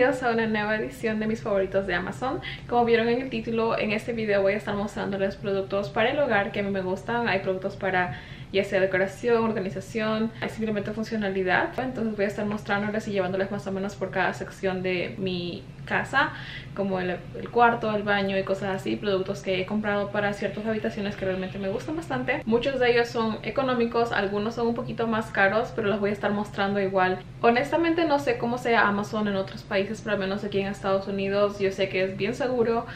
bienvenidos a una nueva edición de mis favoritos de Amazon Como vieron en el título, en este video voy a estar mostrándoles productos para el hogar que a mí me gustan Hay productos para ya sea decoración, organización, hay simplemente funcionalidad. Entonces voy a estar mostrándoles y llevándoles más o menos por cada sección de mi casa, como el, cuarto, el baño y cosas así, productos que he comprado para ciertas habitaciones que realmente me gustan bastante. Muchos de ellos son económicos, algunos son un poquito más caros, pero los voy a estar mostrando igual. Honestamente no sé cómo sea Amazon en otros países, pero al menos aquí en Estados Unidos yo sé que es bien seguro.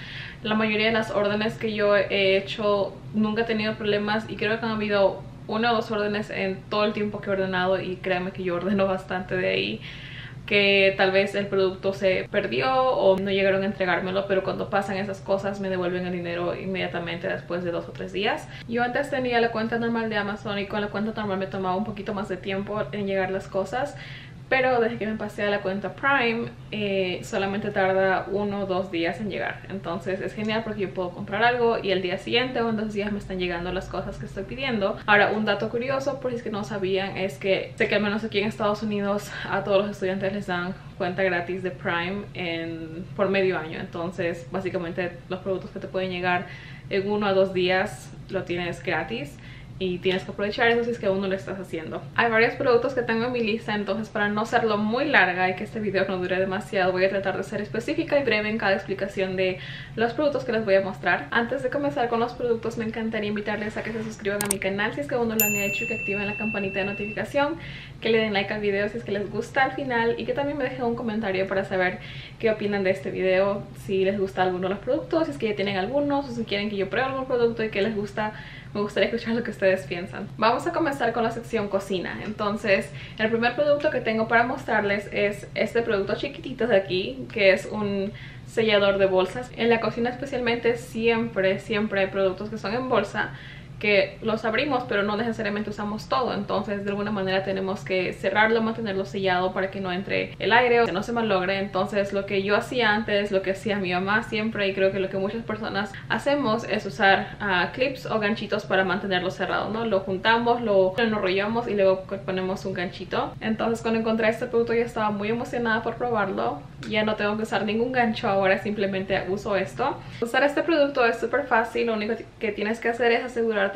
La mayoría de las órdenes que yo he hecho nunca he tenido problemas y creo que han habido una o dos órdenes en todo el tiempo que he ordenado y créanme que yo ordeno bastante de ahí que tal vez el producto se perdió o no llegaron a entregármelo, pero cuando pasan esas cosas me devuelven el dinero inmediatamente después de dos o tres días. Yo antes tenía la cuenta normal de Amazon y con la cuenta normal me tomaba un poquito más de tiempo en llegar las cosas, pero desde que me pasé a la cuenta Prime eh, solamente tarda uno o dos días en llegar. Entonces es genial porque yo puedo comprar algo y el día siguiente o en dos días me están llegando las cosas que estoy pidiendo. Ahora un dato curioso por si es que no sabían es que sé que al menos aquí en Estados Unidos a todos los estudiantes les dan cuenta gratis de Prime en, por medio año. Entonces básicamente los productos que te pueden llegar en uno a dos días lo tienes gratis y tienes que aprovechar eso si es que aún no lo estás haciendo. Hay varios productos que tengo en mi lista, entonces para no hacerlo muy larga y que este video no dure demasiado, voy a tratar de ser específica y breve en cada explicación de los productos que les voy a mostrar. Antes de comenzar con los productos, me encantaría invitarles a que se suscriban a mi canal si es que aún no lo han hecho y que activen la campanita de notificación, que le den like al video si es que les gusta al final y que también me dejen un comentario para saber qué opinan de este video, si les gusta alguno de los productos, si es que ya tienen algunos o si quieren que yo pruebe algún producto y que les gusta me gustaría escuchar lo que ustedes piensan. Vamos a comenzar con la sección cocina. Entonces, el primer producto que tengo para mostrarles es este producto chiquitito de aquí, que es un sellador de bolsas. En la cocina especialmente siempre, siempre hay productos que son en bolsa que los abrimos pero no necesariamente usamos todo. Entonces de alguna manera tenemos que cerrarlo, mantenerlo sellado para que no entre el aire o que no se malogre. Entonces lo que yo hacía antes, lo que hacía mi mamá siempre y creo que lo que muchas personas hacemos es usar uh, clips o ganchitos para mantenerlo cerrado, ¿no? Lo juntamos, lo enrollamos y luego ponemos un ganchito. Entonces cuando encontré este producto ya estaba muy emocionada por probarlo. Ya no tengo que usar ningún gancho ahora simplemente uso esto. Usar este producto es súper fácil, lo único que tienes que hacer es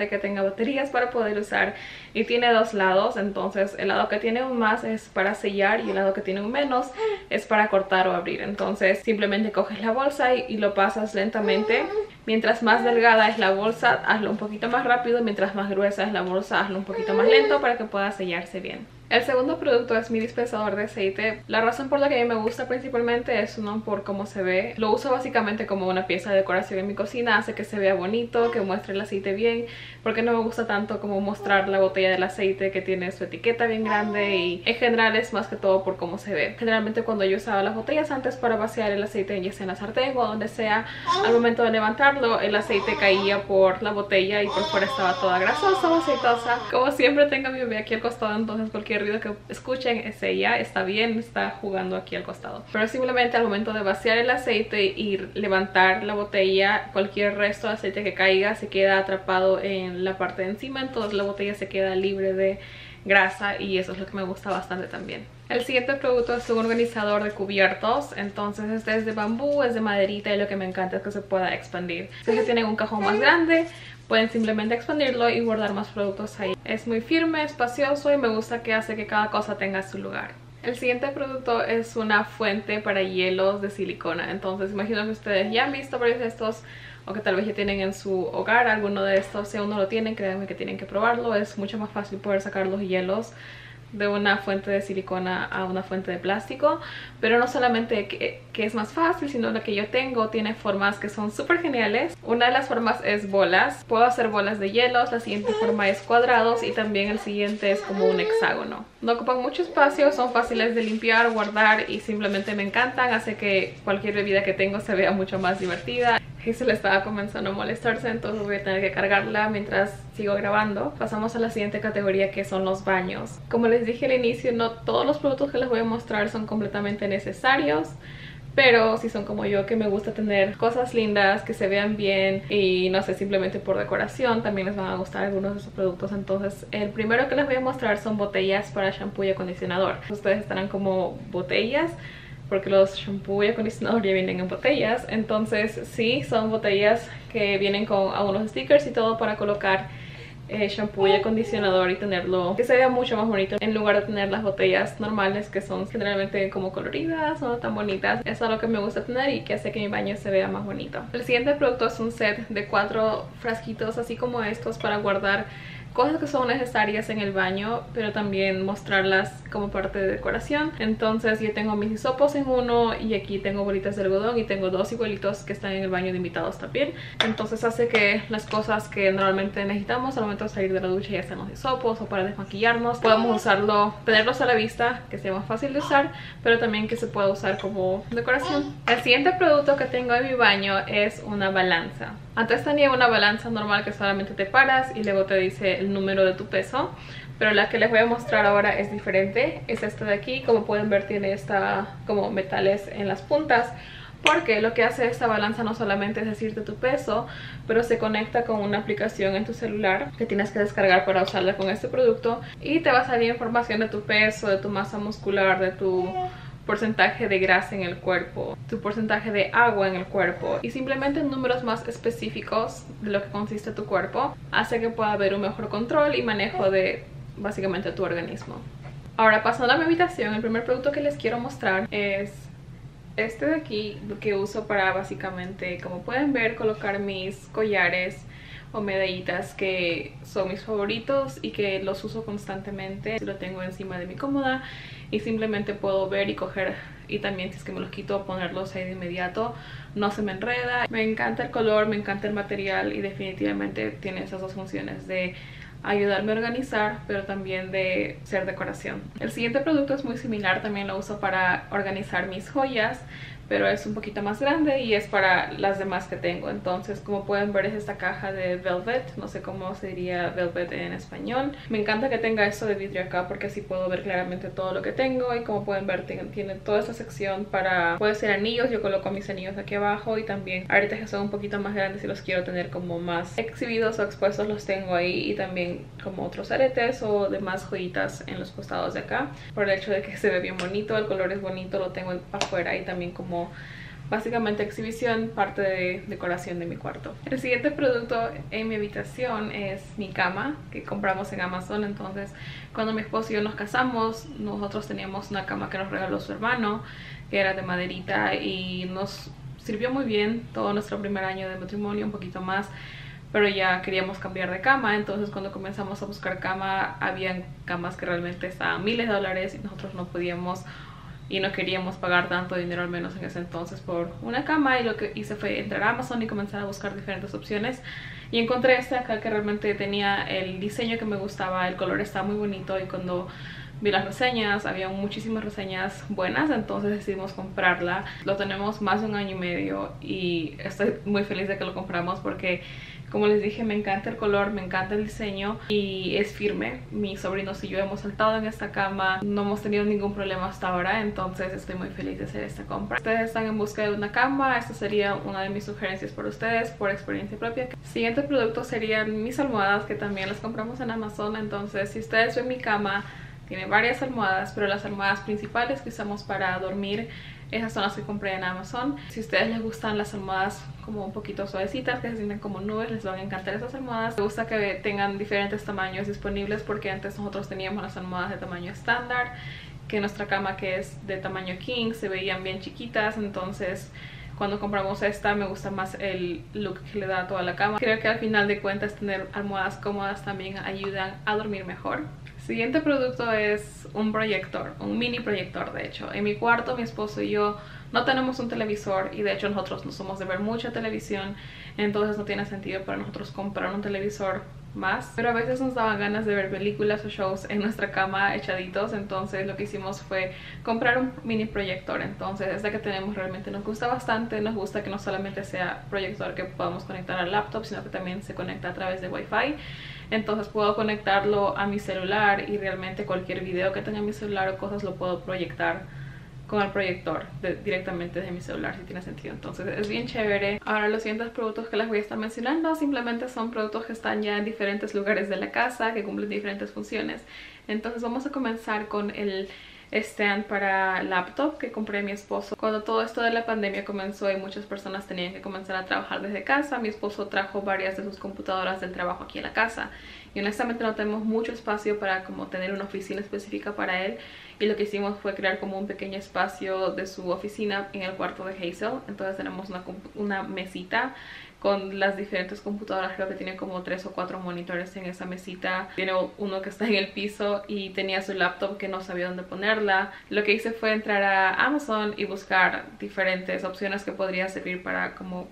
que tenga baterías para poder usar y tiene dos lados entonces el lado que tiene un más es para sellar y el lado que tiene un menos es para cortar o abrir. Entonces simplemente coges la bolsa y lo pasas lentamente mientras más delgada es la bolsa hazlo un poquito más rápido mientras más gruesa es la bolsa hazlo un poquito más lento para que pueda sellarse bien el segundo producto es mi dispensador de aceite. La razón por la que a mí me gusta principalmente es uno por cómo se ve. Lo uso básicamente como una pieza de decoración en mi cocina, hace que se vea bonito, que muestre el aceite bien, porque no me gusta tanto como mostrar la botella del aceite que tiene su etiqueta bien grande y en general es más que todo por cómo se ve. Generalmente cuando yo usaba las botellas antes para vaciar el aceite ya sea en la sartén o donde sea, al momento de levantarlo el aceite caía por la botella y por fuera estaba toda grasosa o aceitosa. Como siempre tengo a mi bebé aquí al costado entonces cualquier ruido que escuchen es ella, está bien, está jugando aquí al costado. Pero simplemente al momento de vaciar el aceite y levantar la botella, cualquier resto de aceite que caiga se queda atrapado en la parte de encima, entonces la botella se queda libre de grasa y eso es lo que me gusta bastante también. El siguiente producto es un organizador de cubiertos, entonces este es de bambú, es de maderita y lo que me encanta es que se pueda expandir. Si tienen un cajón más grande, pueden simplemente expandirlo y guardar más productos ahí. Es muy firme, espacioso y me gusta que hace que cada cosa tenga su lugar. El siguiente producto es una fuente para hielos de silicona, entonces imagino que ustedes ya han visto varios de estos o que tal vez ya tienen en su hogar alguno de estos, si aún no lo tienen, créanme que tienen que probarlo, es mucho más fácil poder sacar los hielos de una fuente de silicona a una fuente de plástico. Pero no solamente que, es más fácil sino la que yo tengo tiene formas que son súper geniales. Una de las formas es bolas. Puedo hacer bolas de hielos la siguiente forma es cuadrados y también el siguiente es como un hexágono. No ocupan mucho espacio son fáciles de limpiar guardar y simplemente me encantan hace que cualquier bebida que tengo se vea mucho más divertida se le estaba comenzando a molestarse entonces voy a tener que cargarla mientras sigo grabando. Pasamos a la siguiente categoría que son los baños. Como les dije al inicio no todos los productos que les voy a mostrar son completamente necesarios pero si son como yo que me gusta tener cosas lindas, que se vean bien y no sé, simplemente por decoración también les van a gustar algunos de esos productos. Entonces el primero que les voy a mostrar son botellas para shampoo y acondicionador. Ustedes estarán como botellas porque los shampoo y acondicionador ya vienen en botellas. Entonces sí, son botellas que vienen con algunos stickers y todo para colocar eh, shampoo y acondicionador y tenerlo que se vea mucho más bonito en lugar de tener las botellas normales que son generalmente como coloridas o no tan bonitas. Eso es lo que me gusta tener y que hace que mi baño se vea más bonito. El siguiente producto es un set de cuatro frasquitos así como estos para guardar cosas que son necesarias en el baño, pero también mostrarlas como parte de decoración. Entonces yo tengo mis hisopos en uno y aquí tengo bolitas de algodón y tengo dos igualitos que están en el baño de invitados también. Entonces hace que las cosas que normalmente necesitamos al momento de salir de la ducha ya estén los hisopos o para desmaquillarnos, podemos usarlo, tenerlos a la vista, que sea más fácil de usar, pero también que se pueda usar como decoración. El siguiente producto que tengo en mi baño es una balanza. Antes tenía una balanza normal que solamente te paras y luego te dice el número de tu peso. Pero la que les voy a mostrar ahora es diferente. Es esta de aquí. Como pueden ver tiene esta como metales en las puntas. Porque lo que hace esta balanza no solamente es decirte tu peso, pero se conecta con una aplicación en tu celular que tienes que descargar para usarla con este producto. Y te va a salir información de tu peso, de tu masa muscular, de tu porcentaje de grasa en el cuerpo, tu porcentaje de agua en el cuerpo y simplemente números más específicos de lo que consiste tu cuerpo hace que pueda haber un mejor control y manejo de básicamente tu organismo. Ahora pasando a mi habitación, el primer producto que les quiero mostrar es este de aquí que uso para básicamente, como pueden ver, colocar mis collares o medallitas que son mis favoritos y que los uso constantemente. Lo tengo encima de mi cómoda y simplemente puedo ver y coger y también si es que me los quito ponerlos ahí de inmediato no se me enreda. Me encanta el color, me encanta el material y definitivamente tiene esas dos funciones de ayudarme a organizar pero también de ser decoración. El siguiente producto es muy similar, también lo uso para organizar mis joyas pero es un poquito más grande y es para las demás que tengo. Entonces, como pueden ver, es esta caja de Velvet, no sé cómo se diría Velvet en español. Me encanta que tenga esto de vidrio acá porque así puedo ver claramente todo lo que tengo y como pueden ver, tiene toda esta sección para, puede ser anillos, yo coloco mis anillos aquí abajo y también ahorita que son un poquito más grandes y los quiero tener como más exhibidos o expuestos, los tengo ahí y también como otros aretes o demás joyitas en los costados de acá. Por el hecho de que se ve bien bonito, el color es bonito, lo tengo afuera y también como básicamente exhibición, parte de decoración de mi cuarto. El siguiente producto en mi habitación es mi cama que compramos en Amazon. Entonces cuando mi esposo y yo nos casamos, nosotros teníamos una cama que nos regaló su hermano, que era de maderita y nos sirvió muy bien todo nuestro primer año de matrimonio, un poquito más pero ya queríamos cambiar de cama, entonces cuando comenzamos a buscar cama, habían camas que realmente estaban miles de dólares y nosotros no podíamos y no queríamos pagar tanto dinero al menos en ese entonces por una cama y lo que hice fue entrar a Amazon y comenzar a buscar diferentes opciones y encontré esta acá que realmente tenía el diseño que me gustaba, el color está muy bonito y cuando vi las reseñas, había muchísimas reseñas buenas, entonces decidimos comprarla. Lo tenemos más de un año y medio y estoy muy feliz de que lo compramos porque como les dije, me encanta el color, me encanta el diseño y es firme. Mis sobrinos y yo hemos saltado en esta cama, no hemos tenido ningún problema hasta ahora, entonces estoy muy feliz de hacer esta compra. Ustedes están en busca de una cama, esta sería una de mis sugerencias por ustedes, por experiencia propia. Siguiente producto serían mis almohadas, que también las compramos en Amazon, entonces si ustedes ven mi cama, tiene varias almohadas, pero las almohadas principales que usamos para dormir esas son las que compré en Amazon. Si a ustedes les gustan las almohadas como un poquito suavecitas, que se sienten como nubes, les van a encantar esas almohadas. Me gusta que tengan diferentes tamaños disponibles porque antes nosotros teníamos las almohadas de tamaño estándar, que nuestra cama que es de tamaño king se veían bien chiquitas, entonces cuando compramos esta me gusta más el look que le da a toda la cama. Creo que al final de cuentas tener almohadas cómodas también ayudan a dormir mejor. Siguiente producto es un proyector, un mini proyector de hecho. En mi cuarto mi esposo y yo no tenemos un televisor y de hecho nosotros no somos de ver mucha televisión, entonces no tiene sentido para nosotros comprar un televisor más. Pero a veces nos daban ganas de ver películas o shows en nuestra cama echaditos, entonces lo que hicimos fue comprar un mini proyector. Entonces este que tenemos realmente nos gusta bastante, nos gusta que no solamente sea proyector que podamos conectar al laptop, sino que también se conecta a través de wifi entonces puedo conectarlo a mi celular y realmente cualquier video que tenga en mi celular o cosas lo puedo proyectar con el proyector directamente desde mi celular si tiene sentido. Entonces es bien chévere. Ahora los siguientes productos que les voy a estar mencionando simplemente son productos que están ya en diferentes lugares de la casa que cumplen diferentes funciones. Entonces vamos a comenzar con el stand para laptop que compré a mi esposo. Cuando todo esto de la pandemia comenzó y muchas personas tenían que comenzar a trabajar desde casa, mi esposo trajo varias de sus computadoras del trabajo aquí en la casa. Y honestamente no tenemos mucho espacio para como tener una oficina específica para él. Y lo que hicimos fue crear como un pequeño espacio de su oficina en el cuarto de Hazel. Entonces tenemos una, una mesita con las diferentes computadoras, creo que tiene como tres o cuatro monitores en esa mesita. Tiene uno que está en el piso y tenía su laptop que no sabía dónde ponerla. Lo que hice fue entrar a Amazon y buscar diferentes opciones que podría servir para como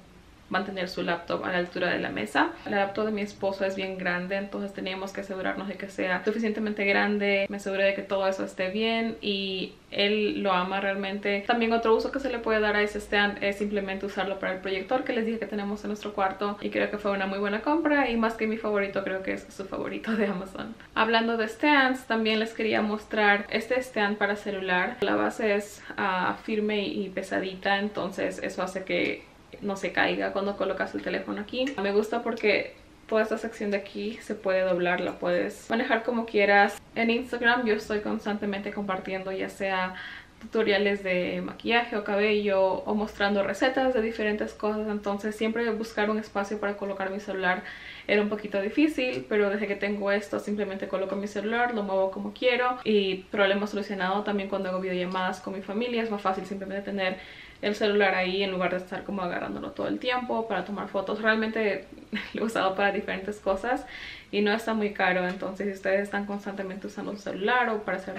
mantener su laptop a la altura de la mesa. El laptop de mi esposo es bien grande, entonces teníamos que asegurarnos de que sea suficientemente grande. Me aseguré de que todo eso esté bien y él lo ama realmente. También otro uso que se le puede dar a ese stand es simplemente usarlo para el proyector que les dije que tenemos en nuestro cuarto y creo que fue una muy buena compra y más que mi favorito creo que es su favorito de Amazon. Hablando de stands, también les quería mostrar este stand para celular. La base es ah, firme y pesadita, entonces eso hace que no se caiga cuando colocas el teléfono aquí. Me gusta porque toda esta sección de aquí se puede doblar, la puedes manejar como quieras. En Instagram yo estoy constantemente compartiendo ya sea tutoriales de maquillaje o cabello o mostrando recetas de diferentes cosas entonces siempre buscar un espacio para colocar mi celular era un poquito difícil pero desde que tengo esto simplemente coloco mi celular, lo muevo como quiero y problema solucionado también cuando hago videollamadas con mi familia es más fácil simplemente tener el celular ahí en lugar de estar como agarrándolo todo el tiempo para tomar fotos. Realmente lo he usado para diferentes cosas y no está muy caro. Entonces si ustedes están constantemente usando un celular o para hacer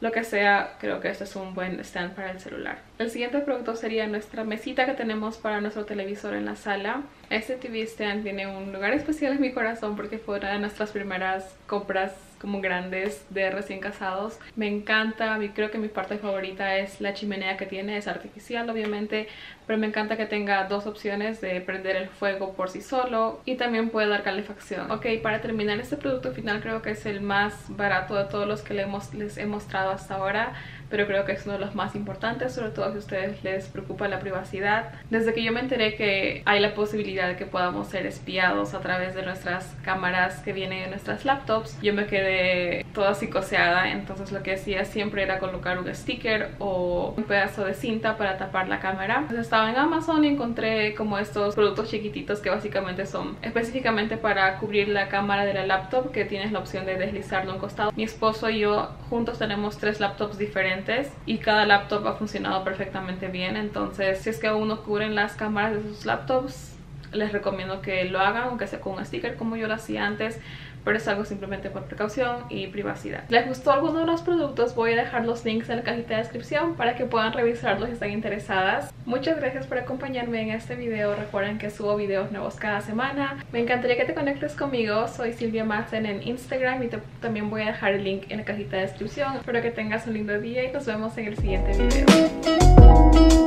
lo que sea, creo que este es un buen stand para el celular. El siguiente producto sería nuestra mesita que tenemos para nuestro televisor en la sala. Este TV stand tiene un lugar especial en mi corazón porque fue una de nuestras primeras compras como grandes de recién casados. Me encanta, creo que mi parte favorita es la chimenea que tiene, es artificial obviamente, pero me encanta que tenga dos opciones de prender el fuego por sí solo y también puede dar calefacción. Ok, para terminar este producto final creo que es el más barato de todos los que les he mostrado hasta ahora pero creo que es uno de los más importantes, sobre todo si a ustedes les preocupa la privacidad. Desde que yo me enteré que hay la posibilidad de que podamos ser espiados a través de nuestras cámaras que vienen en nuestras laptops, yo me quedé toda psicoseada, entonces lo que hacía siempre era colocar un sticker o un pedazo de cinta para tapar la cámara. Entonces estaba en Amazon y encontré como estos productos chiquititos que básicamente son específicamente para cubrir la cámara de la laptop que tienes la opción de deslizarlo a un costado. Mi esposo y yo juntos tenemos tres laptops diferentes y cada laptop ha funcionado perfectamente bien entonces si es que aún no cubren las cámaras de sus laptops les recomiendo que lo hagan aunque sea con un sticker como yo lo hacía antes pero es algo simplemente por precaución y privacidad. ¿Les gustó alguno de los productos? Voy a dejar los links en la cajita de descripción para que puedan revisarlos si están interesadas. Muchas gracias por acompañarme en este video. Recuerden que subo videos nuevos cada semana. Me encantaría que te conectes conmigo. Soy Silvia Madsen en Instagram y también voy a dejar el link en la cajita de descripción. Espero que tengas un lindo día y nos vemos en el siguiente video.